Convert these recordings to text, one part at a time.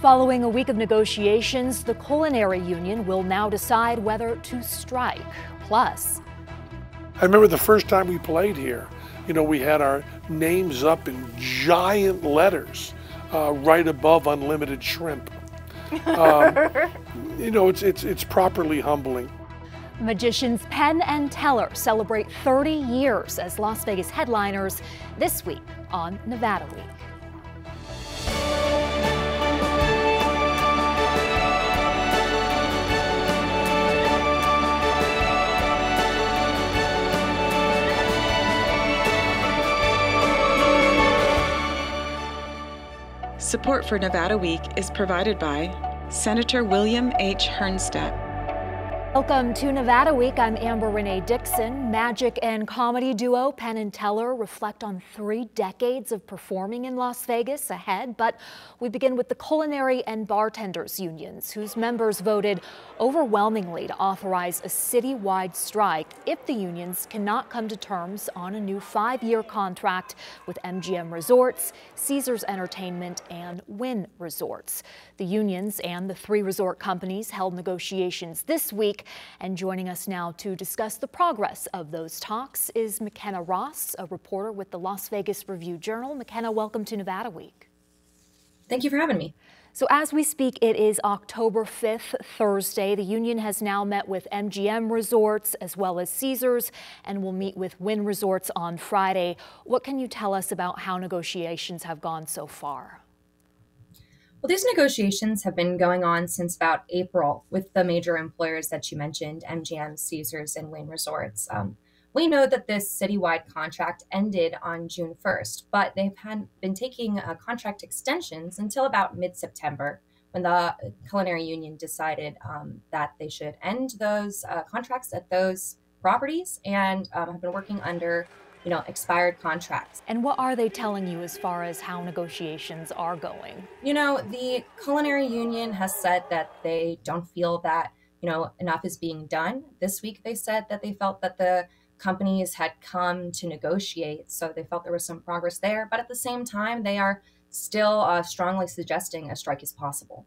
Following a week of negotiations, the culinary union will now decide whether to strike. Plus, I remember the first time we played here, you know, we had our names up in giant letters uh, right above unlimited shrimp. Um, you know, it's, it's, it's properly humbling. Magicians Penn and Teller celebrate 30 years as Las Vegas headliners this week on Nevada Week. Support for Nevada Week is provided by Senator William H. Hernstadt. Welcome to Nevada Week. I'm Amber Renee Dixon. Magic and comedy duo Penn and Teller reflect on three decades of performing in Las Vegas ahead, but we begin with the culinary and bartenders unions, whose members voted overwhelmingly to authorize a citywide strike if the unions cannot come to terms on a new five-year contract with MGM Resorts, Caesars Entertainment, and Wynn Resorts. The unions and the three resort companies held negotiations this week and joining us now to discuss the progress of those talks is McKenna Ross, a reporter with the Las Vegas Review Journal. McKenna, welcome to Nevada Week. Thank you for having me. So as we speak, it is October 5th, Thursday. The union has now met with MGM Resorts as well as Caesars and will meet with Wynn Resorts on Friday. What can you tell us about how negotiations have gone so far? Well, these negotiations have been going on since about April with the major employers that you mentioned MGM, Caesars, and Wynn Resorts. Um, we know that this citywide contract ended on June 1st, but they've had, been taking uh, contract extensions until about mid September when the Culinary Union decided um, that they should end those uh, contracts at those properties and um, have been working under you know, expired contracts. And what are they telling you as far as how negotiations are going? You know, the culinary union has said that they don't feel that, you know, enough is being done. This week they said that they felt that the companies had come to negotiate, so they felt there was some progress there, but at the same time they are still uh, strongly suggesting a strike is possible.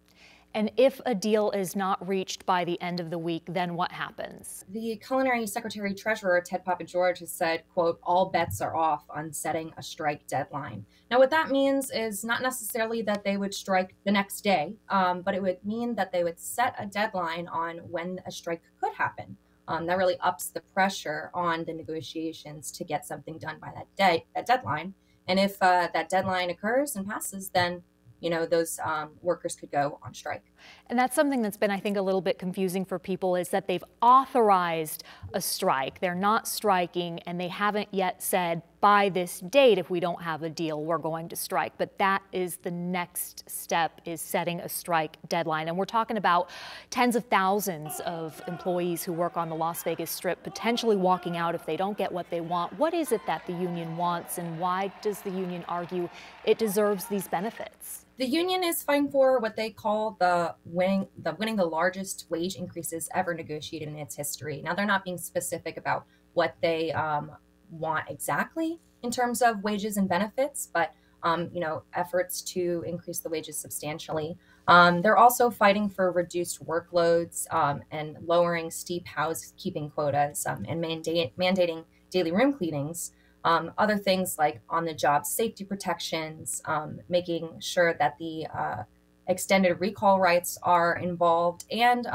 And if a deal is not reached by the end of the week, then what happens? The culinary secretary treasurer, Ted Pappageorge, has said, quote, all bets are off on setting a strike deadline. Now, what that means is not necessarily that they would strike the next day, um, but it would mean that they would set a deadline on when a strike could happen. Um, that really ups the pressure on the negotiations to get something done by that day, that deadline. And if uh, that deadline occurs and passes, then you know, those um, workers could go on strike. And that's something that's been, I think, a little bit confusing for people is that they've authorized a strike. They're not striking, and they haven't yet said by this date, if we don't have a deal, we're going to strike. But that is the next step is setting a strike deadline. And we're talking about tens of thousands of employees who work on the Las Vegas Strip potentially walking out if they don't get what they want. What is it that the union wants, and why does the union argue it deserves these benefits? The union is fighting for what they call the winning the winning the largest wage increases ever negotiated in its history. Now they're not being specific about what they um, want exactly in terms of wages and benefits, but um, you know efforts to increase the wages substantially. Um, they're also fighting for reduced workloads um, and lowering steep housekeeping quotas um, and mandate, mandating daily room cleanings. Um, other things like on the job safety protections, um, making sure that the uh, extended recall rights are involved, and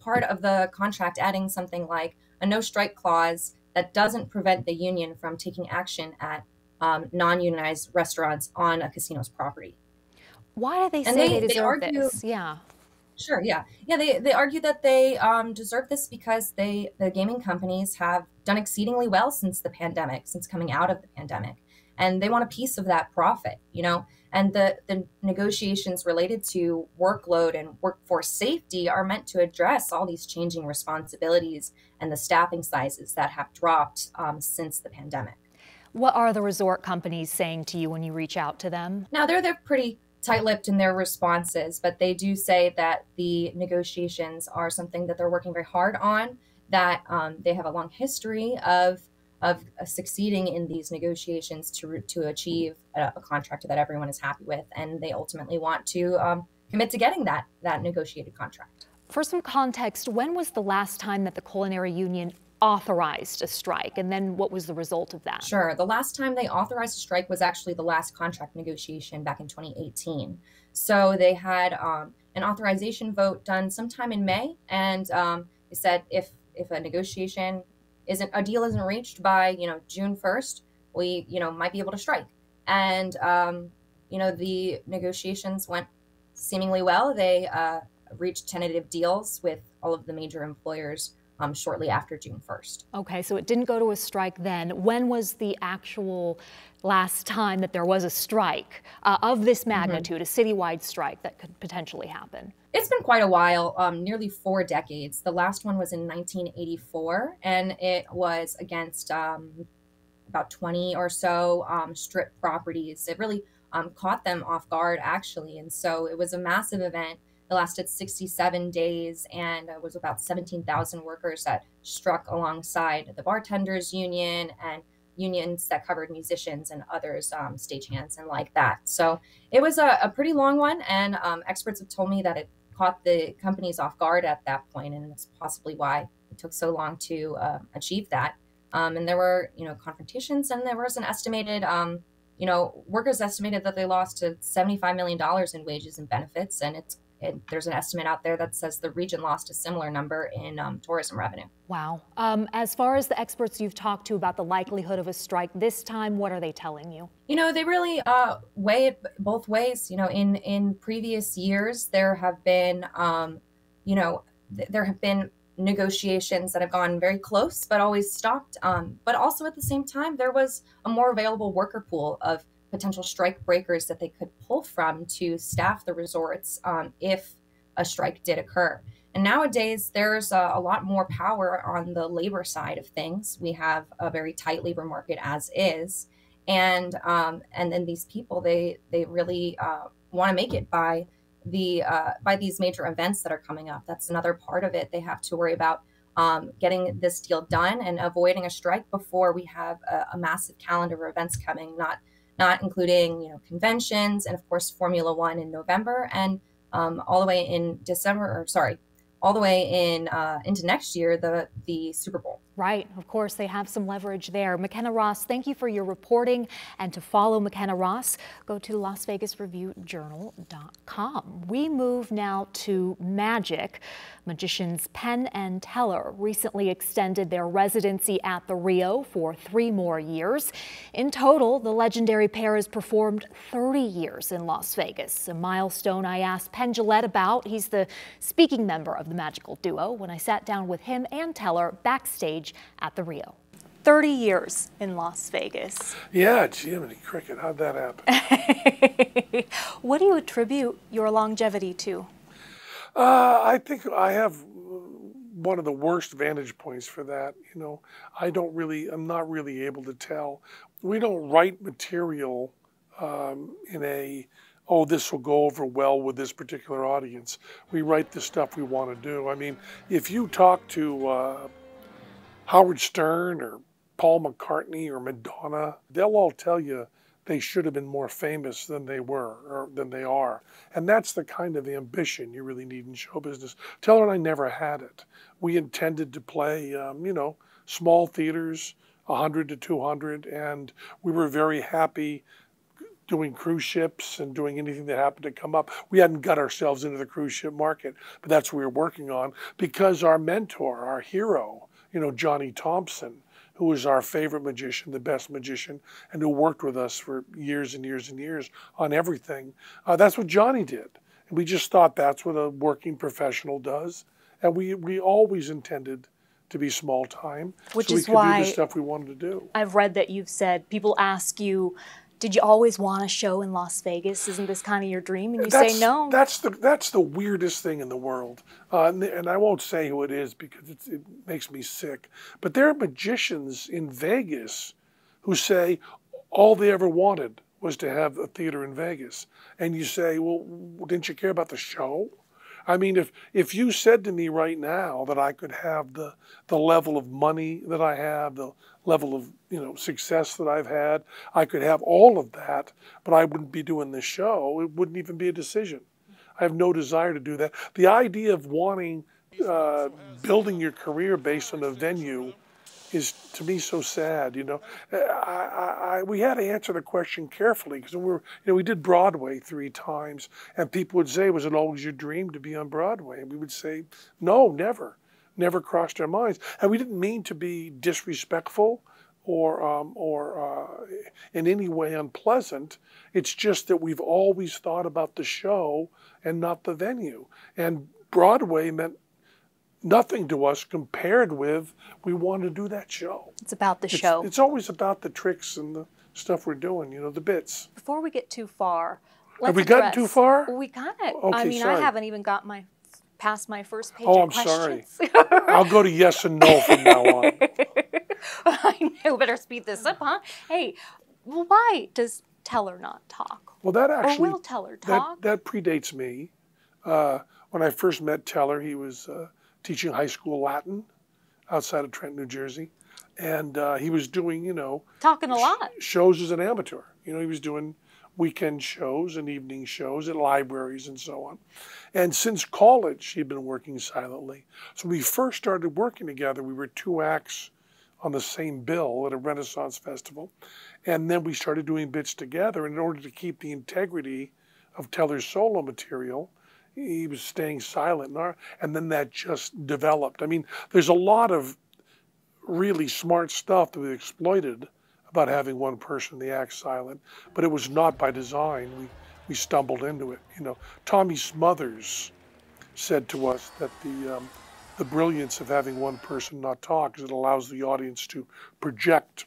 part of the contract adding something like a no strike clause that doesn't prevent the union from taking action at um, non unionized restaurants on a casino's property. Why do they and say they, they deserve they argue, this? Yeah. Sure. Yeah. Yeah. They, they argue that they um, deserve this because they the gaming companies have done exceedingly well since the pandemic, since coming out of the pandemic, and they want a piece of that profit. You know, and the the negotiations related to workload and workforce safety are meant to address all these changing responsibilities and the staffing sizes that have dropped um, since the pandemic. What are the resort companies saying to you when you reach out to them? Now they're they're pretty tight-lipped in their responses, but they do say that the negotiations are something that they're working very hard on. That um, they have a long history of of uh, succeeding in these negotiations to to achieve a, a, contract that everyone is happy with, and they ultimately want to um, commit to getting that that negotiated contract. For some context, when was the last time that the culinary union authorized a strike and then what was the result of that? Sure. The last time they authorized a strike was actually the last contract negotiation back in 2018 so they had um, an authorization vote done sometime in may and um, they said if if a negotiation isn't a deal isn't reached by you know june 1st we you know might be able to strike and um, you know the negotiations went seemingly well they uh, reached tentative deals with all of the major employers um, shortly after June 1st. Okay, so it didn't go to a strike then. When was the actual last time that there was a strike uh, of this mm-hmm. magnitude, mm-hmm. a citywide strike that could potentially happen? It's been quite a while, um, nearly four decades. The last one was in 1984, and it was against um, about 20 or so um, strip properties. It really um, caught them off guard, actually. And so it was a massive event it lasted 67 days and it was about 17,000 workers that struck alongside the bartenders union and unions that covered musicians and others, um, stagehands and like that. So it was a, a pretty long one, and um, experts have told me that it caught the companies off guard at that point, and it's possibly why it took so long to uh, achieve that. Um, and there were, you know, confrontations, and there was an estimated, um, you know, workers estimated that they lost to $75 million in wages and benefits, and it's it, there's an estimate out there that says the region lost a similar number in um, tourism revenue. Wow. Um, as far as the experts you've talked to about the likelihood of a strike this time, what are they telling you? You know, they really uh, weigh it both ways. You know, in in previous years, there have been, um, you know, th- there have been negotiations that have gone very close but always stopped. Um, but also at the same time, there was a more available worker pool of potential strike breakers that they could pull from to staff the resorts um, if a strike did occur. And nowadays, there's a, a, lot more power on the labor side of things. We have a very tight labor market as is, and um, and then these people they they really uh, want to make it by the uh, by these major events that are coming up. That's another part of it. They have to worry about um, getting this deal done and avoiding a strike before we have a, a massive calendar of events coming. Not not including you know conventions and of course Formula One in November and um, all the way in December or sorry, all the way in uh, into next year the the Super Bowl. Right, of course, they have some leverage there. McKenna Ross, thank you for your reporting. And to follow McKenna Ross, go to LasVegasReviewJournal.com. We move now to magic. Magicians Penn and Teller recently extended their residency at the Rio for three more years. In total, the legendary pair has performed 30 years in Las Vegas, a milestone I asked Penn Jillette about. He's the speaking member of the magical duo when I sat down with him and Teller backstage at the Rio. 30 years in Las Vegas. Yeah, Jiminy Cricket, how'd that happen? what do you attribute your longevity to? Uh, I think I have one of the worst vantage points for that. You know, I don't really, I'm not really able to tell. We don't write material um, in a, oh, this will go over well with this particular audience. We write the stuff we want to do. I mean, if you talk to, uh, Howard Stern or Paul McCartney or Madonna, they'll all tell you they should have been more famous than they were or than they are. And that's the kind of ambition you really need in show business. Teller and I never had it. We intended to play, um, you know, small theaters, 100 to 200, and we were very happy doing cruise ships and doing anything that happened to come up. We hadn't got ourselves into the cruise ship market, but that's what we were working on because our mentor, our hero, you know, Johnny Thompson, who was our favorite magician, the best magician, and who worked with us for years and years and years on everything. Uh, that's what Johnny did. And we just thought that's what a working professional does. And we, we always intended to be small time. Which so is we could why do the stuff we wanted to do. I've read that you've said people ask you, did you always want a show in Las Vegas? Isn't this kind of your dream? And you that's, say no. That's the that's the weirdest thing in the world, uh, and, and, I won't say who it is because it makes me sick. But there are magicians in Vegas who say all they ever wanted was to have a theater in Vegas, and you say, well, didn't you care about the show? I mean, if if you said to me right now that I could have the the level of money that I have, the level of you know success that I've had, I could have all of that, but I wouldn't be doing this show. It wouldn't even be a decision. I have no desire to do that. The idea of wanting, uh, building your career based on a venue is to me so sad. You know, I, I, I, we had to answer the question carefully because we were, you know, we did Broadway three times, and people would say, "Was it always your dream to be on Broadway?" And we would say, "No, never, never crossed our minds." And we didn't mean to be disrespectful or um, or uh, in any way unpleasant. It's just that we've always thought about the show and not the venue. And Broadway meant nothing to us compared with we want to do that show. It's about the It's, show. it's always about the tricks and the stuff we're doing, you know, the bits. Before we get too far, let's we gotten address- too far? We got it. I mean, sorry. I haven't even got my past my first page Oh, I'm sorry. I'll go to yes and no from now on. I know. Better speed this up, huh? Hey, well, why does Teller not talk? Well, that Or actually will Teller that, that predates me. Uh, when I first met Teller, he was uh, teaching high school Latin outside of Trent, New Jersey, and uh, he was doing, you know, Talking a lot. shows as an amateur. You know, he was doing weekend shows and evening shows at libraries and so on. And since college, he'd been working silently. So we first started working together, we were two acts on the same bill at a Renaissance festival. And then we started doing bits together. And in order to keep the integrity of Teller's solo material, he was staying silent. And then that just developed. I mean, there's a lot of really smart stuff that we exploited about having one person in the act silent, but it was not by design. We we stumbled into it. You know, Tommy Smothers said to us that the um, the brilliance of having one person not talk is it allows the audience to project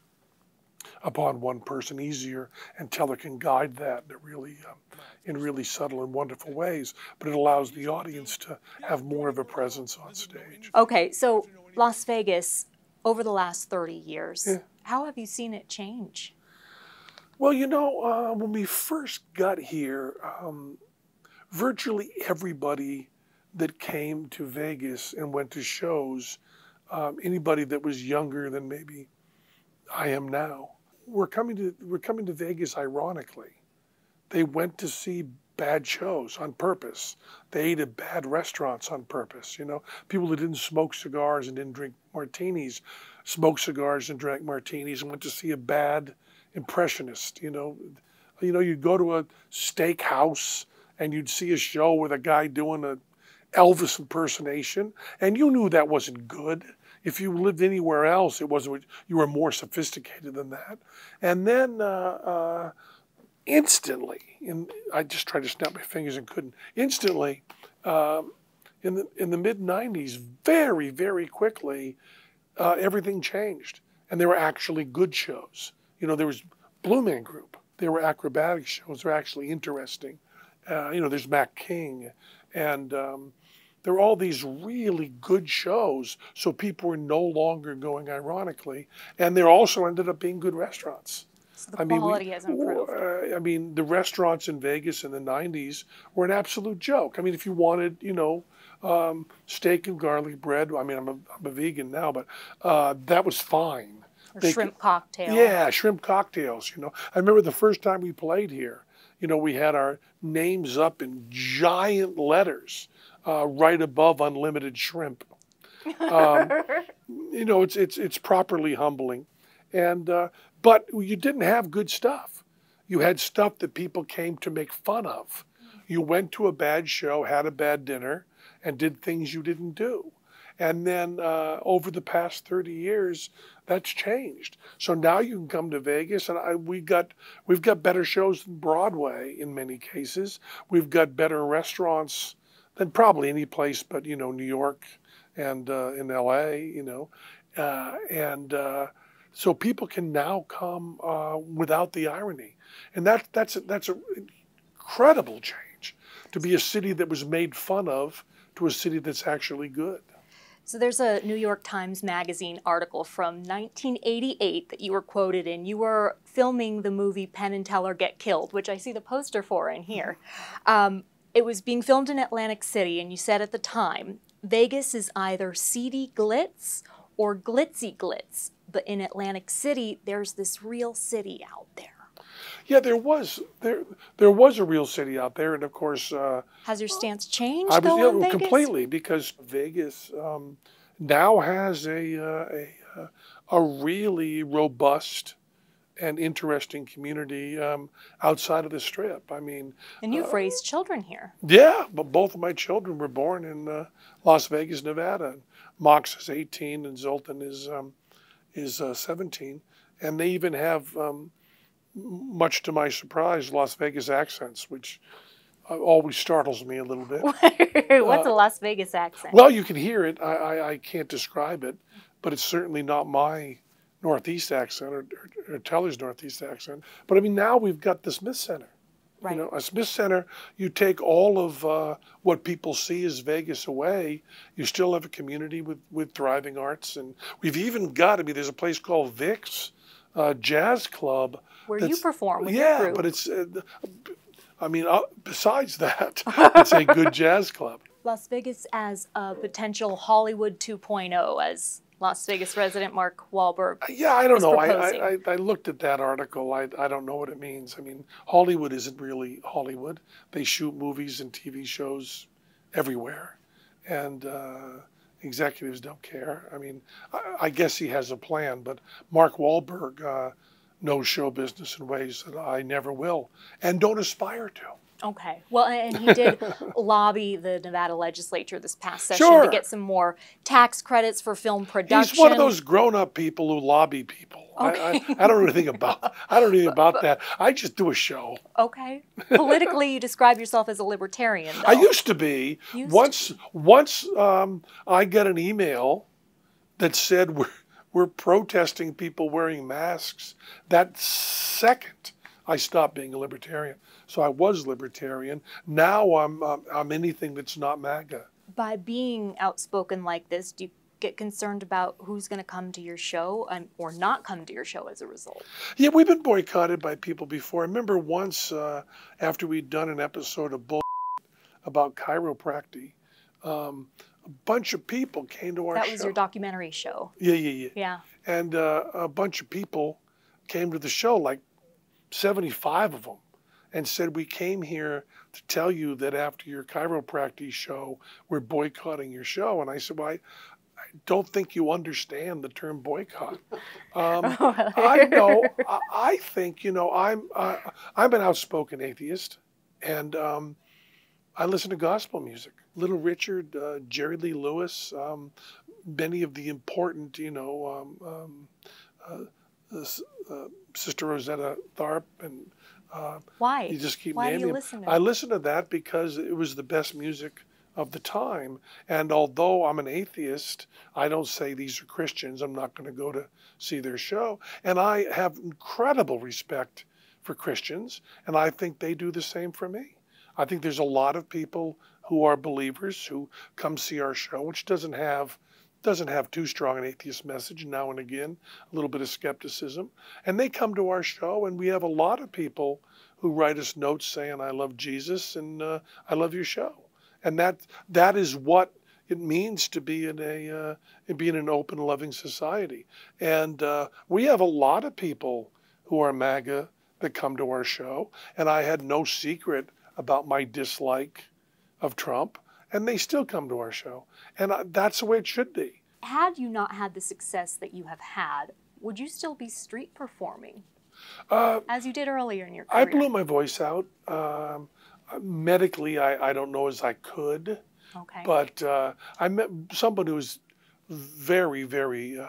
upon one person easier, and Teller can guide that in really um, in really subtle and wonderful ways. But it allows the audience to have more of a presence on stage. Okay, so Las Vegas, over the last 30 years, Yeah. how have you seen it change? Well, you know, uh, when we first got here, um, virtually everybody that came to Vegas and went to shows, um, anybody that was younger than maybe I am now, were coming to were coming to Vegas ironically. They went to see bad shows on purpose. They ate at bad restaurants on purpose. You know, people that didn't smoke cigars and didn't drink martinis, smoked cigars and drank martinis and went to see a bad impressionist. You know, you know, you'd go to a steakhouse and you'd see a show with a guy doing a Elvis impersonation, and you knew that wasn't good. If you lived anywhere else, it wasn't. You were more sophisticated than that. And then uh, uh, instantly, and I just tried to snap my fingers and couldn't. Instantly, um, in the in the mid '90s, very very quickly, uh, everything changed, and there were actually good shows. You know, there was Blue Man Group. There were acrobatic shows. They're actually interesting. Uh, you know, there's Mac King, and um, there were all these really good shows. So people were no longer going ironically, and there also ended up being good restaurants. So the I mean, we- quality has improved. uh, I mean, the restaurants in Vegas in the '90s were an absolute joke. I mean, if you wanted, you know, um, steak and garlic bread. I mean, I'm a, I'm a vegan now, but uh, that was fine. Or they shrimp cocktail. Yeah, shrimp cocktails. You know, I remember the first time we played here. You know, we had our names up in giant letters uh, right above unlimited shrimp. Um, you know, it's it's it's properly humbling, and uh, but you didn't have good stuff. You had stuff that people came to make fun of. You went to a bad show, had a bad dinner, and did things you didn't do. And then uh, over the past 30 years, that's changed. So now you can come to Vegas, and I, we got we've got better shows than Broadway in many cases. We've got better restaurants than probably any place but you know New York and uh, in L.A. You know, uh, and uh, so people can now come uh, without the irony, and that that's a, that's an incredible change to be a city that was made fun of to a city that's actually good. So there's a New York Times Magazine article from 1988 that you were quoted in. You were filming the movie Penn and Teller Get Killed, which I see the poster for in here. Um, it was being filmed in Atlantic City, and you said at the time, Vegas is either seedy glitz or glitzy glitz. But in Atlantic City, there's this real city out there. Yeah, there was there there was a real city out there, and of course, uh, Has your stance changed I was though yeah, completely because Vegas um, now has a, uh, a uh, a really robust and interesting community um, outside of the strip. I mean, And you've raised children here. yeah, but both of my children were born in uh, Las Vegas, Nevada. Mox is 18 and Zolten is um, is uh, 17, and they even have, um, much to my surprise, Las Vegas accents, which uh, always startles me a little bit. What's a Las Vegas accent? Well, you can hear it. I, I, I can't describe it, but it's certainly not my Northeast accent or, or, or Teller's Northeast accent. But I mean, now we've got the Smith Center. Right. You know, a Smith Center, you take all of uh, what people see as Vegas away, you still have a community with, with thriving arts. And we've even got, I mean, there's a place called Vic's uh, Jazz Club. Where you perform with your Yeah, group. but it's, uh, I mean, uh, besides that, it's a good jazz club. Las Vegas as a potential Hollywood 2.0, as Las Vegas resident Mark Wahlberg. Yeah, I don't know. I. I, I, I looked at that article. I, I don't know what it means. I mean, Hollywood isn't really Hollywood. They shoot movies and TV shows everywhere, and uh, executives don't care. I mean, I, I guess he has a plan, but Mark Wahlberg uh, knows show business in ways that I never will and don't aspire to. Okay. Well, and he did lobby the Nevada legislature this past session Sure. to get some more tax credits for film production. He's one of those grown-up people who lobby people. I, I, I don't know anything about. I don't know anything about that. I just do a show. Okay. Politically, you describe yourself as a libertarian. Though. I used to be. Used to once once um, I got an email that said we're we're protesting people wearing masks. That second, I stopped being a libertarian. So I was libertarian. Now I'm um, I'm anything that's not MAGA. By being outspoken like this, do you get concerned about who's going to come to your show and, or not come to your show as a result? Yeah, we've been boycotted by people before. I remember once uh, after we'd done an episode of bull about chiropractic, um, a bunch of people came to our That show. was your documentary show. yeah, yeah, yeah. Yeah. and uh, a bunch of people came to the show, like 75 of them, and said, We came here to tell you that after your chiropractic show, we're boycotting your show. And I said, Well, I, I don't think you understand the term boycott. Um, I know, I, I think, you know, I'm, uh, I'm an outspoken atheist, and um, I listen to gospel music. Little Richard, uh, Jerry Lee Lewis, um, many of the important, you know, um, um, uh, this, uh, Sister Rosetta Tharpe, and uh, Why? you just keep Why do naming you them. listen I listen to that because it was the best music of the time. And although I'm an atheist, I don't say these are Christians. I'm not going to go to see their show. And I have incredible respect for Christians, and I think they do the same for me. I think there's a lot of people who are believers who come see our show, which doesn't have doesn't have too strong an atheist message now and again, a little bit of skepticism. And they come to our show, and we have a lot of people who write us notes saying, I love Jesus and uh, I love your show. And that that is what it means to be in a uh, in being an open, loving society. And uh, we have a lot of people who are MAGA that come to our show, and I had no secret about my dislike of Trump, and they still come to our show, and that's the way it should be. Had you not had the success that you have had, would you still be street performing Uh, as you did earlier in your career? I blew my voice out. Um, medically, I, I don't know as I could. Okay. But uh, I met someone who was very, very uh,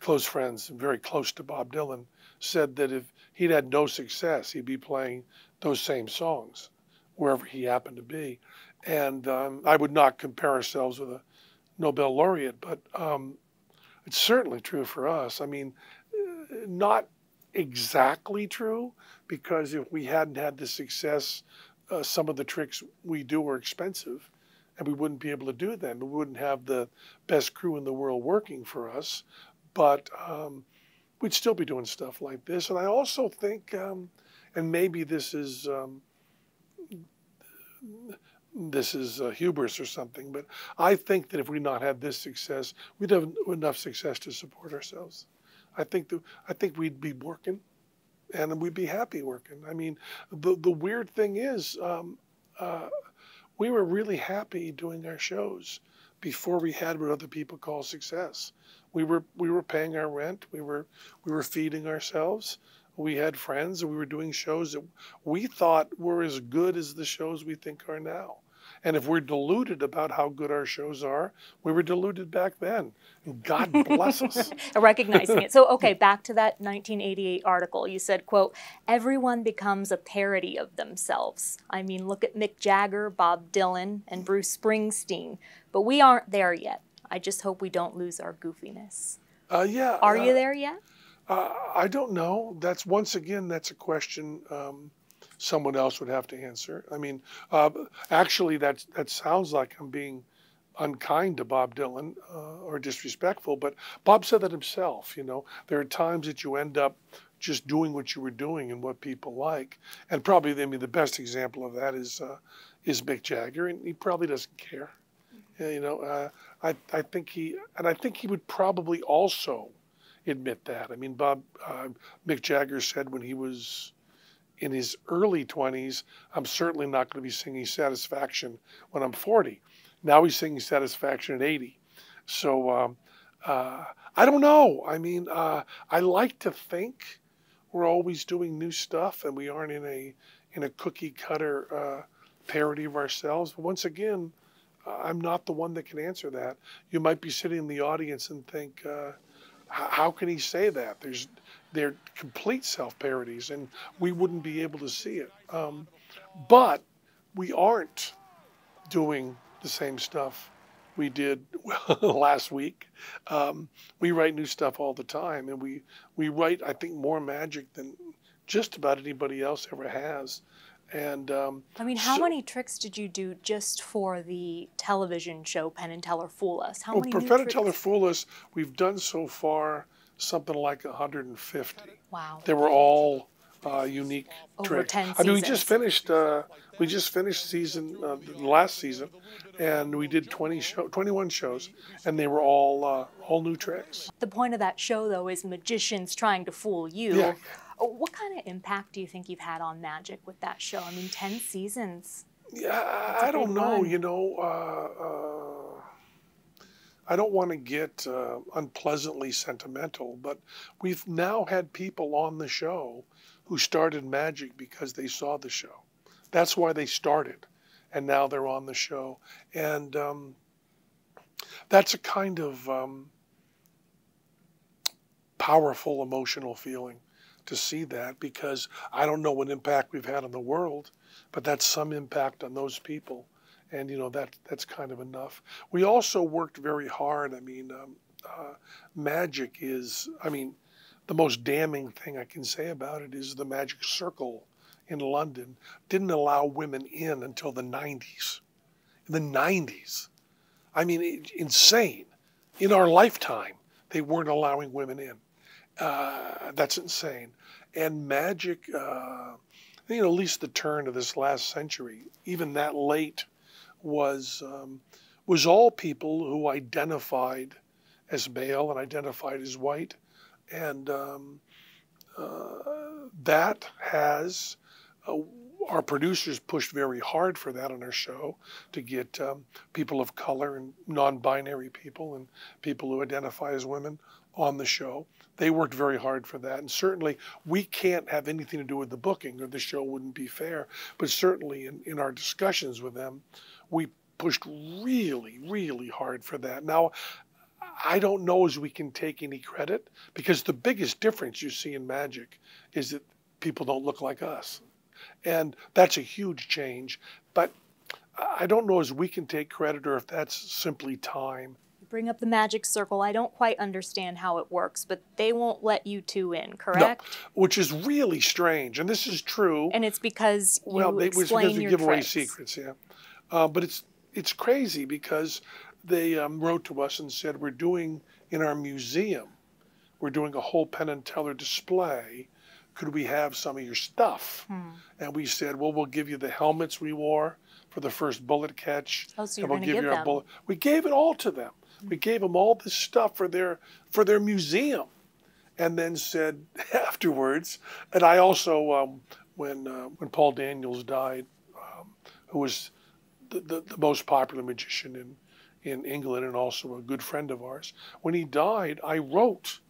close friends very close to Bob Dylan. Said that if he'd had no success, he'd be playing those same songs wherever he happened to be. And um, I would not compare ourselves with a Nobel laureate, but um, it's certainly true for us. I mean, uh, not exactly true because if we hadn't had the success, uh, some of the tricks we do are expensive and we wouldn't be able to do them. We wouldn't have the best crew in the world working for us, but um, we'd still be doing stuff like this. And I also think, um, and maybe this is um, this is uh, hubris or something, but I think that if we not had this success, we'd have enough success to support ourselves. I think that I think we'd be working, and we'd be happy working. I mean, the the weird thing is, um, uh, we were really happy doing our shows before we had what other people call success. We were we were paying our rent. We were we were feeding ourselves. We had friends, and we were doing shows that we thought were as good as the shows we think are now. And if we're deluded about how good our shows are, we were deluded back then. God bless us. Recognizing it. So, okay, back to that 1988 article. You said, quote, everyone becomes a parody of themselves. I mean, look at Mick Jagger, Bob Dylan, and Bruce Springsteen. But we aren't there yet. I just hope we don't lose our goofiness. Uh, yeah. Are uh, you there yet? Uh, I don't know. That's once again, that's a question um, someone else would have to answer. I mean, uh, actually, that that sounds like I'm being unkind to Bob Dylan uh, or disrespectful, but Bob said that himself. You know, there are times that you end up just doing what you were doing and what people like, and probably I mean the best example of that is uh, is Mick Jagger, and he probably doesn't care. You know, uh, I I think he and I think he would probably also admit that. I mean, Bob uh, Mick Jagger said when he was in his early 20s, I'm certainly not going to be singing Satisfaction when I'm 40. Now he's singing Satisfaction at 80. So um, uh, I don't know. I mean, uh, I like to think we're always doing new stuff and we aren't in a in a cookie cutter uh, parody of ourselves. But once again, I'm not the one that can answer that. You might be sitting in the audience and think, uh, how can he say that? There's they're complete self parodies, and we wouldn't be able to see it. Um, but we aren't doing the same stuff we did last week. Um, we write new stuff all the time, and we we write I think more magic than just about anybody else ever has. And um, I mean, how so, many tricks did you do just for the television show Penn and Teller Fool Us? How well, many? For Penn and Teller Fool Us, we've done so far something like 150. Wow. They were all uh, unique Over tricks. 10 I mean, we just finished. Uh, we just finished season uh, last season, and we did 20 show, 21 shows, and they were all uh, all new tricks. The point of that show, though, is magicians trying to fool you. Yeah. What kind of impact do you think you've had on magic with that show? I mean, 10 seasons. Yeah, I don't know. You know, uh, uh, I don't want to get uh, unpleasantly sentimental, but we've now had people on the show who started magic because they saw the show. That's why they started, and now they're on the show. And um, that's a kind of um, powerful emotional feeling to see that because I don't know what impact we've had on the world, but that's some impact on those people. And, you know, that that's kind of enough. We also worked very hard. I mean, um, uh, magic is, I mean, the most damning thing I can say about it is the magic circle in London didn't allow women in until the 90s. In the 90s. I mean, it, insane. In our lifetime, they weren't allowing women in. Uh, that's insane. And magic, uh, you know, at least the turn of this last century, even that late, was um, was all people who identified as male and identified as white, and um, uh, that has uh, our producers pushed very hard for that on our show to get um, people of color and non-binary people and people who identify as women on the show. They worked very hard for that. And certainly we can't have anything to do with the booking or the show wouldn't be fair. But certainly in, in our discussions with them, we pushed really, really hard for that. Now, I don't know as we can take any credit because the biggest difference you see in magic is that people don't look like us. And that's a huge change. But I don't know as we can take credit or if that's simply time bring up the magic circle. I don't quite understand how it works, but they won't let you two in, correct? No, which is really strange, and this is true. And it's because you well, they, explain because your give tricks. away secrets, yeah. Uh, but it's it's crazy because they um, wrote to us and said we're doing in our museum, we're doing a whole Penn and Teller display. Could we have some of your stuff? Hmm. And we said, well, we'll give you the helmets we wore for the first bullet catch. Oh, so and we'll give give you them. our bullet. We gave it all to them. We gave them all this stuff for their for their museum, and then said afterwards, and I also, um, when, uh, when Paul Daniels died, um, who was the, the, the, most popular magician in, in England and also a good friend of ours, when he died, I wrote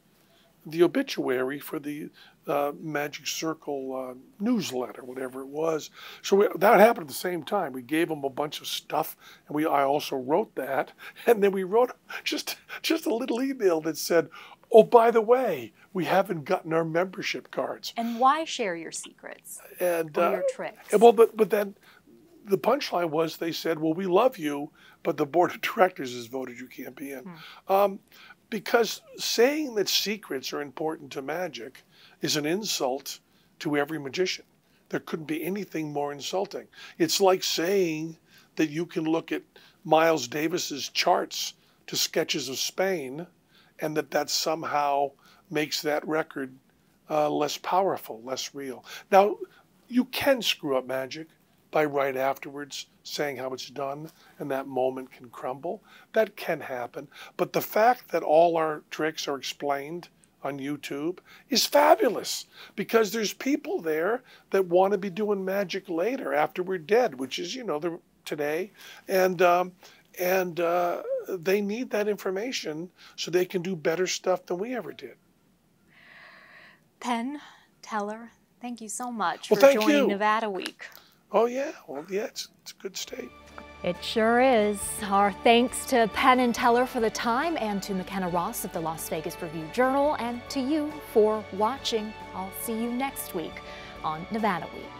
the obituary for the uh, Magic Circle uh, newsletter, whatever it was. So we, that happened at the same time. We gave him a bunch of stuff, and we I also wrote that, and then we wrote just just a little email that said, "Oh, by the way, we haven't gotten our membership cards." And why share your secrets and uh, your tricks? well, but but then the punchline was they said, "Well, we love you, but the board of directors has voted you can't be in." Hmm. Um, because saying that secrets are important to magic is an insult to every magician. There couldn't be anything more insulting. It's like saying that you can look at Miles Davis's charts to sketches of Spain and that that somehow makes that record uh, less powerful, less real. Now, you can screw up magic by right afterwards saying how it's done and that moment can crumble. That can happen. But the fact that all our tricks are explained on YouTube is fabulous because there's people there that want to be doing magic later after we're dead, which is, you know, the, today. And, um, and uh, they need that information so they can do better stuff than we ever did. Penn, Teller, thank you so much well, for joining you. Nevada Week. Oh, yeah. Well, yeah, it's, it's a good state. It sure is. Our thanks to Penn and Teller for the time and to McKenna Ross of the Las Vegas Review Journal and to you for watching. I'll see you next week on Nevada Week.